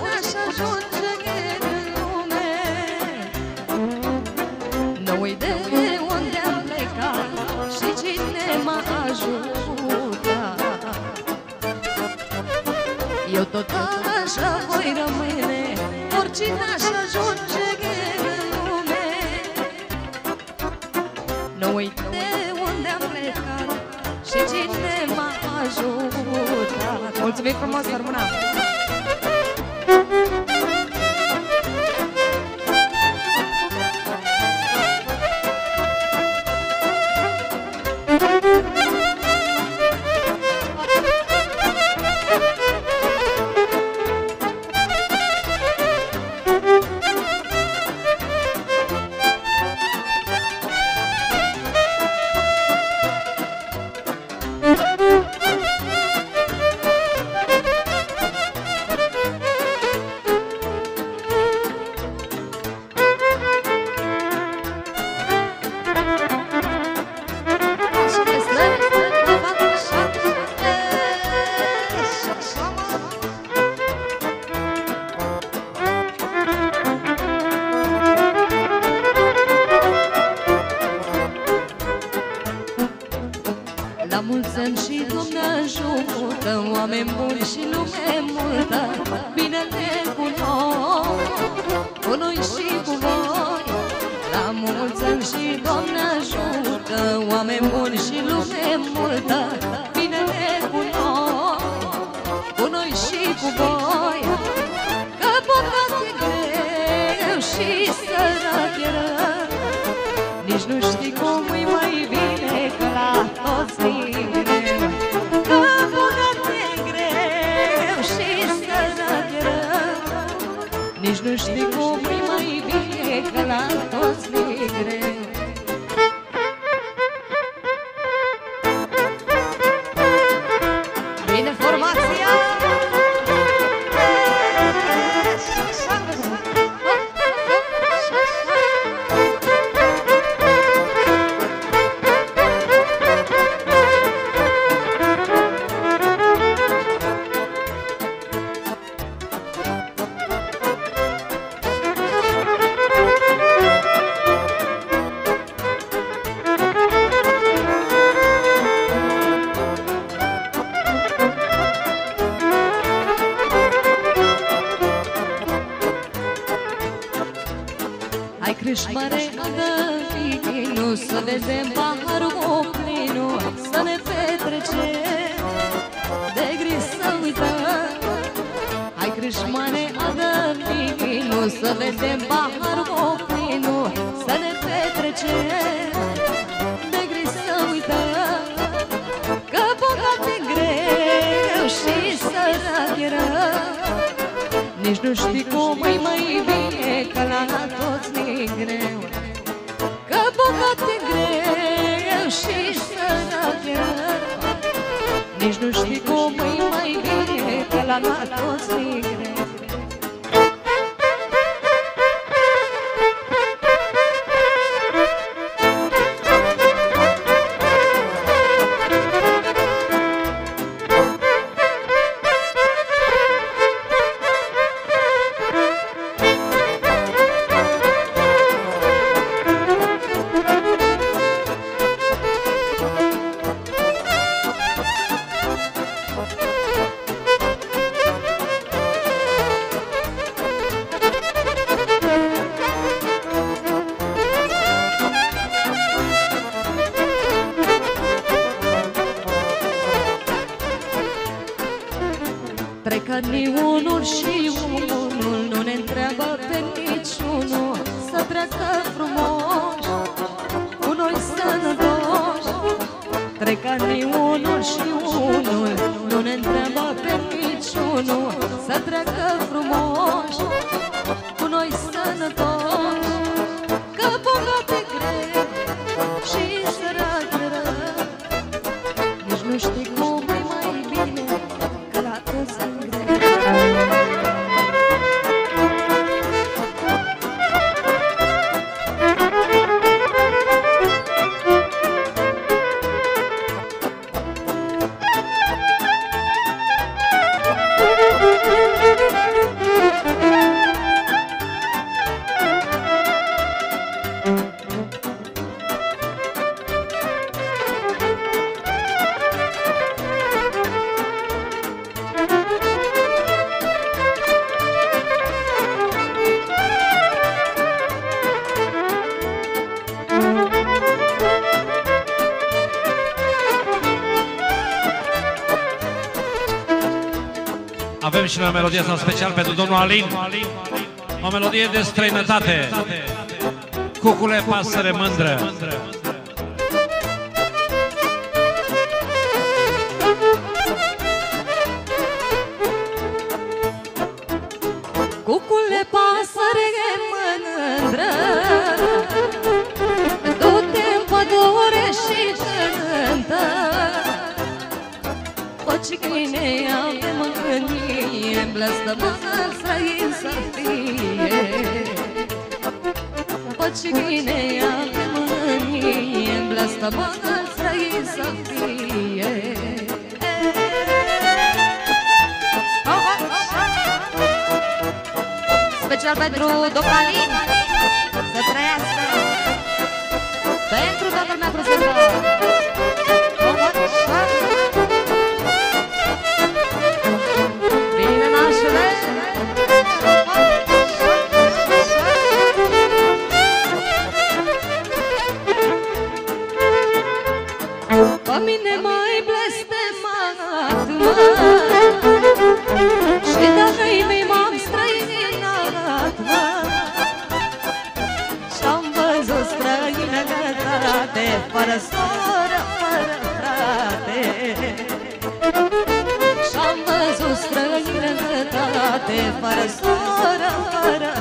我也是。Sărac e rău nici nu știi. cum e mai bine Că la toți mi greu. Că bogat e greu Și sărac e. Rău Nici nu știi cum e mai bine Că la toți mi greu și noi o melodie asta special pentru domnul Alin. O melodie de străinătate. Cucule, pasăre mândră. Mânie Blăstămână străin să fie. Special pentru Docalin Să trăiască. Pentru toată lumea prezentă Și dacă ei mei m-am străinat Și-am văzut străinătate Fără soră, fără frate. Și-am văzut străinătate Fără soră, fără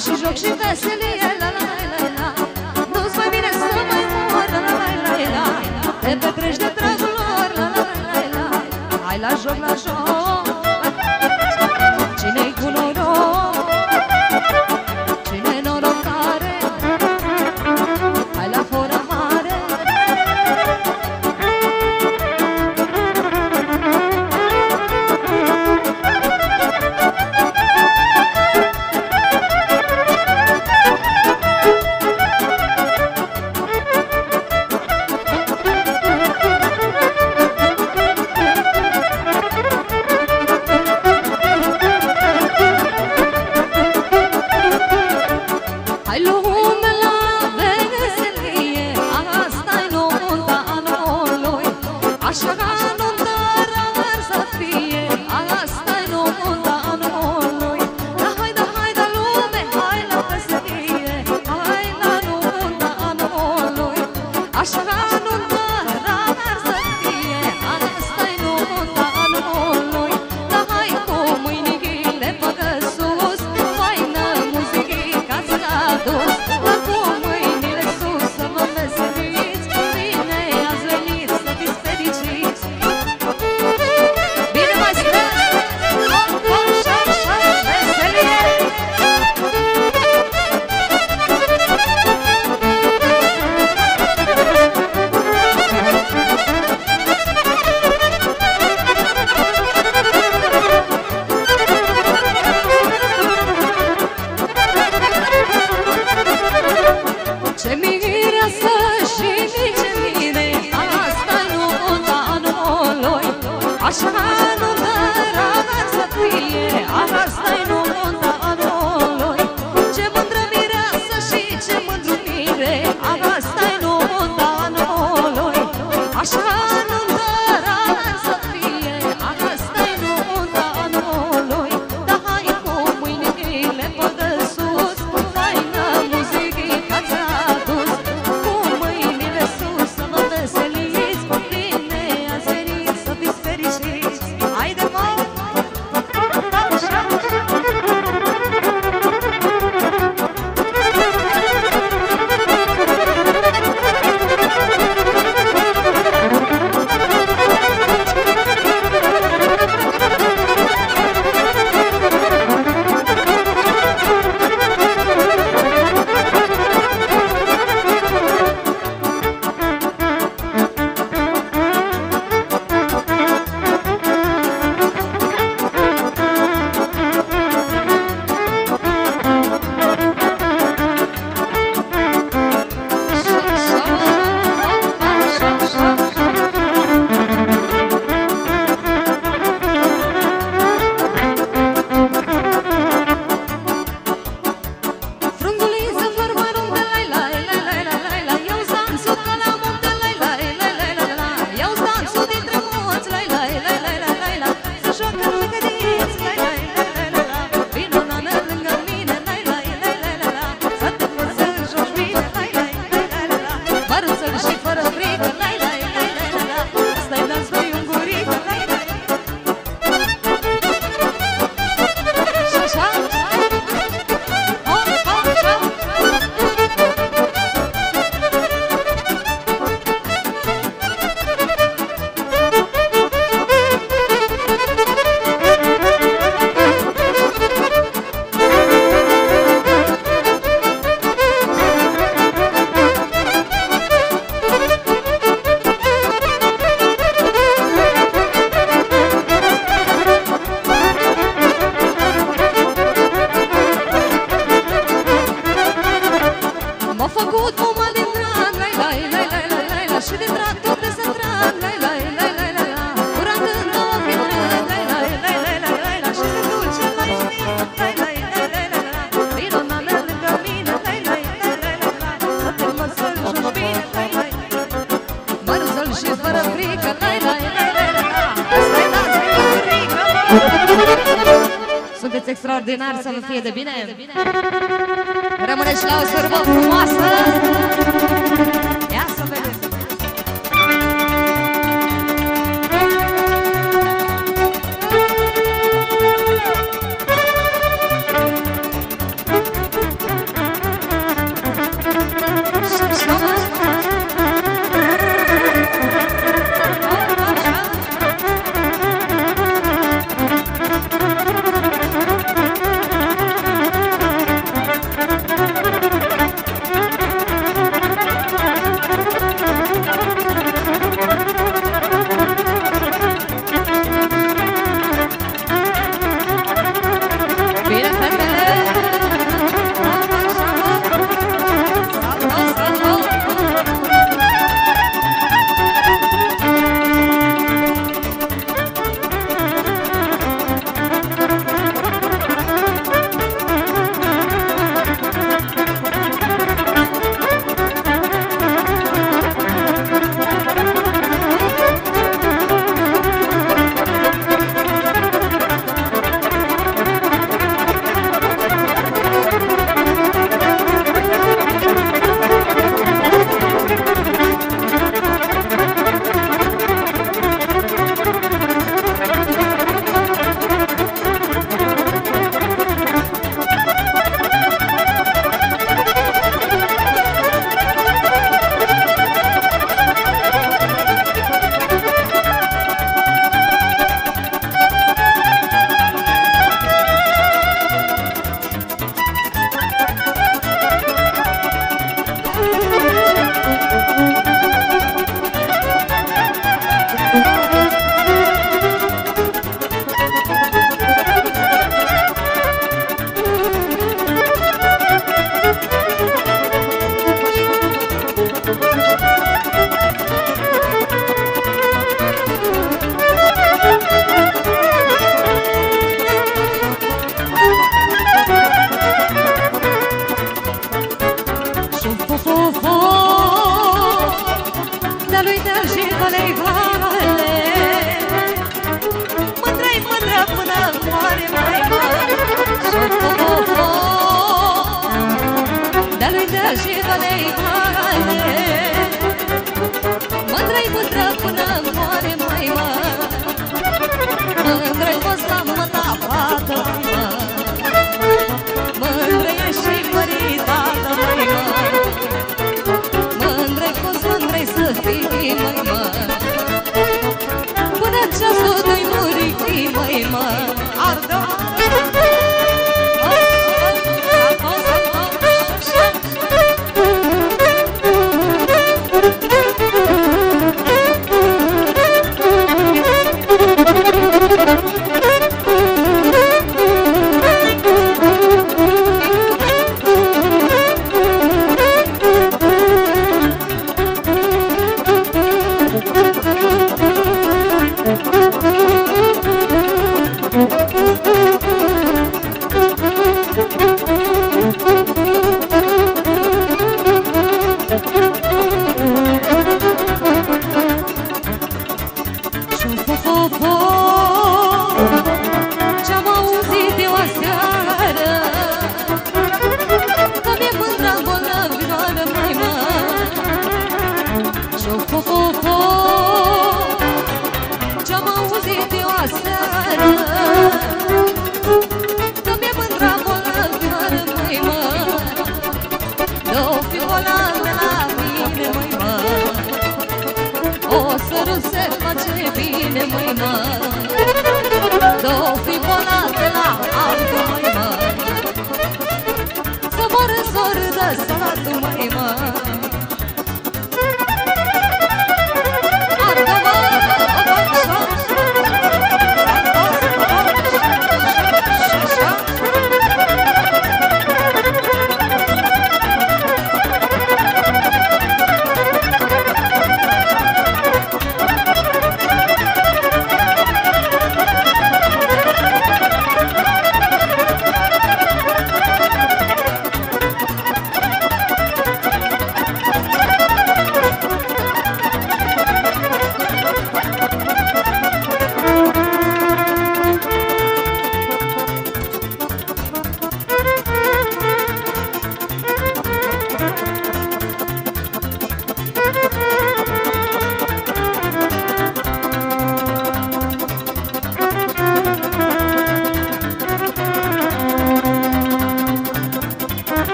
și joc și veselie la la la la Nu-ți mai vine să mai mor la la la la Te petreci de dragul lor la la la la. Hai la joc, la joc.